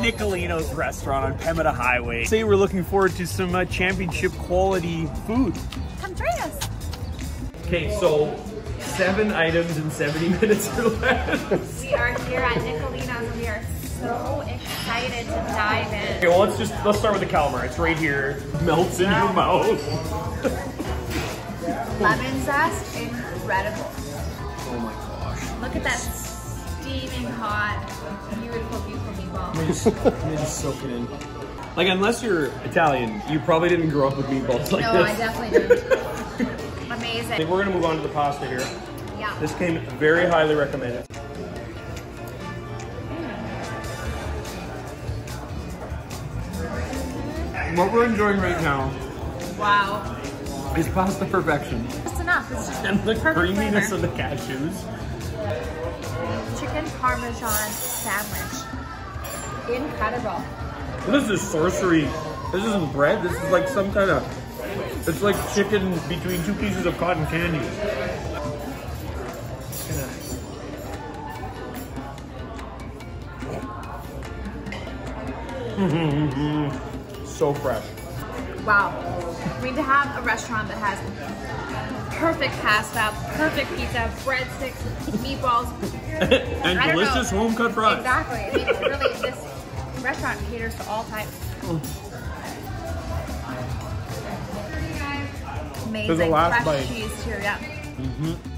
Nicolino's restaurant on Pembina Highway. Say we're looking forward to some uh, championship quality food. Come join us. Okay, so seven items in 70 minutes or less. We are here at Nicolino's and we are so excited to dive in. Okay, well let's just let's start with the calamari. It's right here. Melts in your mouth. Lemon zest, incredible. Oh my gosh. Look at that steaming hot, beautiful, beautiful meatball. Let me just, let me just soak it in. Like unless you're Italian, you probably didn't grow up with meatballs like No, this. I definitely didn't. I think Amazing. we're gonna move on to the pasta here. Yeah. This came very highly recommended. Mm. What we're enjoying right now Wow. is pasta perfection. Just enough. It's just And the creaminess flavor. of the cashews. Chicken parmesan sandwich. Incredible. This is sorcery. This isn't bread. This is like some kind of. It's like chicken between two pieces of cotton candy. so fresh. Wow. We need to have a restaurant that has perfect pasta, perfect pizza, breadsticks, meatballs. and I delicious home cut fries. Exactly. I mean, really, this restaurant caters to all types. Mm. Amazing. last Fresh bite. cheese too, yeah. Mm-hmm.